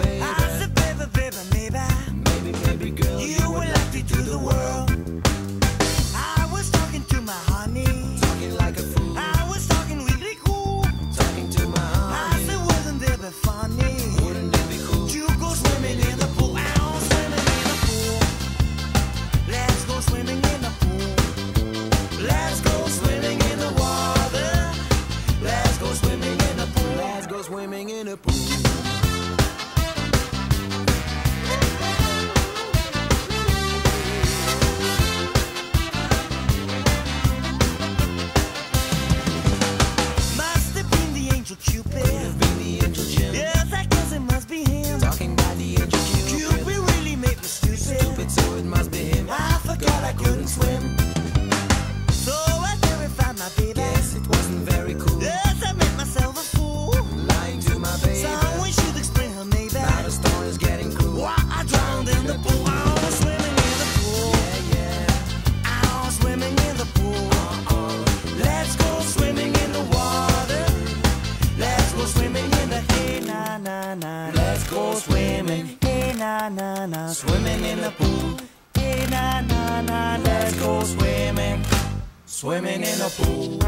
I said, baby, maybe. Maybe, girl, you, you were lucky to the world. I was talking to my honey. Talking like a fool. I was talking really cool. Talking to my honey. I said, wasn't it funny? na. Let's go swimming. Hey na na na. Swimming in the pool. Hey na na na. Let's go swimming. Swimming in the pool.